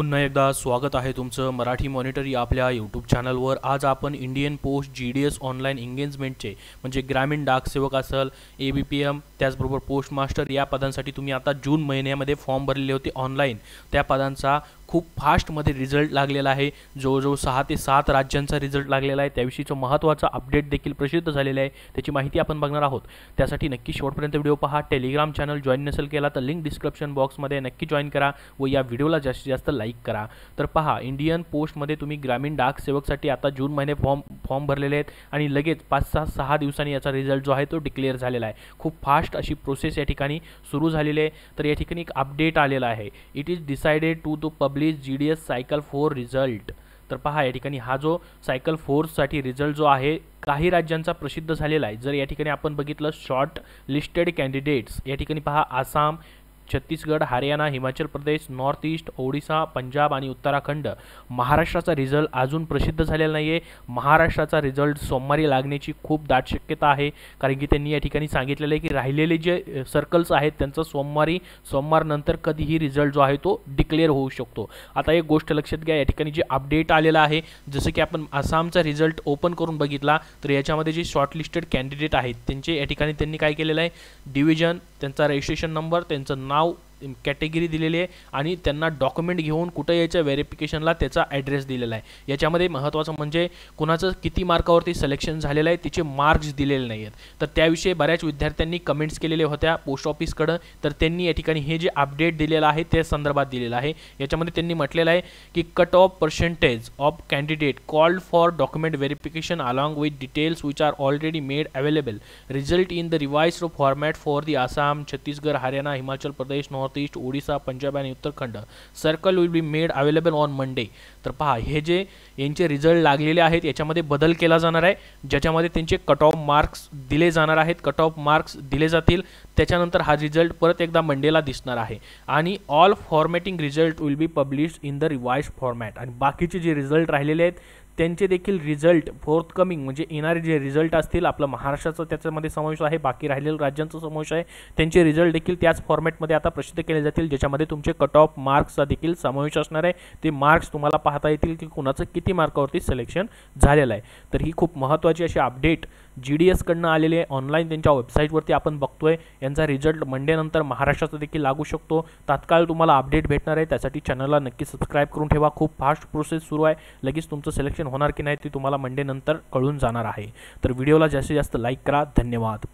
पुन्हा एकदा स्वागत आहे तुमचं मराठी मॉनिटर या आपल्या यूट्यूब चॅनलवर आज आपण Indian post G D S online एंगेजमेंटचे म्हणजे ग्रामीण डाकसेवक असेल ए बी पी एम त्याचबरोबर पोस्ट मास्टर या पदांसाठी तुम्ही आता जून महिन्यामध्ये फॉर्म भरलेले होते ऑनलाईन त्या पदांचा खूप फास्टमध्ये रिझल्ट लागलेला आहे. जवळजवळ सहा ते सात राज्यांचा रिझल्ट लागलेला आहे. त्याविषयीचं महत्त्वाचं अपडेट देखील प्रसिद्ध झालेलं आहे. त्याची माहिती आपण बघणार आहोत. त्यासाठी नक्की शेवटपर्यंत व्हिडिओ पहा. टेलिग्राम चॅनल जॉईन नसेल केला तर लिंक डिस्क्रिप्शन बॉक्समध्ये नक्की जॉईन करा व या व्हिडिओला जास्तीत जास्त लाईक करा. तर पहा इंडियन पोस्टमध्ये तुम्ही ग्रामीण डाक सेवकसाठी आता जून महिने फॉर्म फॉर्म भरलेले आहेत आणि लगेच पाच सहा सहा दिवसांनी याचा रिझल्ट जो आहे तो डिक्लेअर झालेला आहे. खूप फास्ट अशी प्रोसेस या ठिकाणी सुरू झालेली आहे. तर या ठिकाणी एक अपडेट आलेला आहे. It is decided to to publish G D S cycle four result तर पहा या ठिकाणी हा जो सायकल फोर्ससाठी रिझल्ट जो आहे काही राज्यांचा प्रसिद्ध झालेला आहे. जर या ठिकाणी आपण बघितलं शॉर्ट लिस्टेड कॅन्डिडेट्स या ठिकाणी पहा आसाम छत्तीसगड हरियाणा हिमाचल प्रदेश नॉर्थ ईस्ट ओडिसा पंजाब आणि उत्तराखंड. महाराष्ट्राचा रिझल्ट अजून प्रसिद्ध झालेला नाही आहे महाराष्ट्राचा रिझल्ट सोमवारी लागण्याची खूप दाट शक्यता आहे. कारण की त्यांनी या ठिकाणी सांगितलेलं आहे की राहिलेले जे सर्कल्स आहेत त्यांचं सोमवारी सोमवारनंतर कधीही रिझल्ट जो आहे तो डिक्लेअर होऊ शकतो. आता एक गोष्ट लक्षात घ्या या ठिकाणी जे अपडेट आलेलं आहे जसं की आपण आसामचा रिझल्ट ओपन करून बघितला तर याच्यामध्ये जे शॉर्टलिस्टेड कॅन्डिडेट आहेत त्यांचे या ठिकाणी त्यांनी काय केलेलं आहे? डिव्हिजन त्यांचा रजिस्ट्रेशन नंबर त्यांचं नाव out कॅटेगरी दिलेली आहे आणि त्यांना डॉक्युमेंट घेऊन कुठं यायच्या व्हेरिफिकेशनला त्याचा ॲड्रेस दिलेला आहे. याच्यामध्ये महत्त्वाचं म्हणजे कुणाचं किती मार्कावरती सिलेक्शन झालेलं आहे तिचे मार्क्स दिलेले नाही आहेत. तर त्याविषयी बऱ्याच विद्यार्थ्यांनी कमेंट्स केलेल्या होत्या पोस्ट ऑफिसकडं तर त्यांनी या ठिकाणी हे जे अपडेट दिलेलं आहे त्या संदर्भात दिलेलं आहे. याच्यामध्ये त्यांनी म्हटलेलं आहे की cut off percentage of candidate called for document verification along with details which are already made available result in the revise format for the Assam Chhattisgarh Haryana Himachal Pradesh north north east Odisha Punjab आणि Uttarakhand circle will be made available on Monday तर पहा हे जे यांचे result लागलेले आहेत याच्यामध्ये बदल केला जाणार आहे. ज्याच्यामध्ये त्यांचे कट ऑफ मार्क्स दिले जाणार आहेत. कट ऑफ मार्क्स दिले जातील. त्याच्यानंतर हा रिझल्ट परत एकदा मंडेला दिसणार आहे. आणि all formatting result will be publish in the revise format आणि बाकीचे जे रिझल्ट राहिलेले आहेत त्यांचे देखील रिझल्ट फोर्थ कमिंग म्हणजे येणारे जे रिझल्ट असतील आपलं महाराष्ट्राचा त्याच्यामध्ये समावेश आहे बाकी राहिलेलं राज्यांचा समावेश आहे त्यांचे रिझल्ट देखील त्याच फॉर्मॅटमध्ये आता प्रसिद्ध केले जातील ज्याच्यामध्ये तुमचे कट ऑफ मार्क्सचा देखील समावेश असणार आहे. ते मार्क्स तुम्हाला पाहता येतील की कुणाचं किती मार्कावरती सिलेक्शन झालेलं आहे. तर ही खूप महत्त्वाची अशी अपडेट जी डी एसकडनं आलेले आहे. ऑनलाईन त्यांच्या वेबसाईटवरती आपण बघतोय. यांचा रिझल्ट मंडेनंतर महाराष्ट्राचा देखील लागू शकतो. तात्काळ तुम्हाला अपडेट भेटणार आहे. त्यासाठी चॅनलला नक्की सबस्क्राईब करून ठेवा. खूप फास्ट प्रोसेस सुरू आहे. लगेच तुमचं सिलेक्शन होणार की नाही ते तुम्हाला मंडेनंतर कळून जाणार आहे. तर व्हिडिओला जास्तीत जास्त लाईक करा. धन्यवाद.